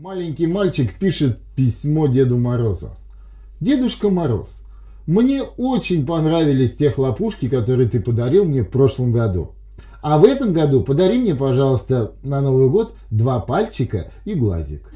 Маленький мальчик пишет письмо Деду Морозу. Дедушка Мороз, мне очень понравились те хлопушки, которые ты подарил мне в прошлом году. А в этом году подари мне, пожалуйста, на Новый год два пальчика и глазик.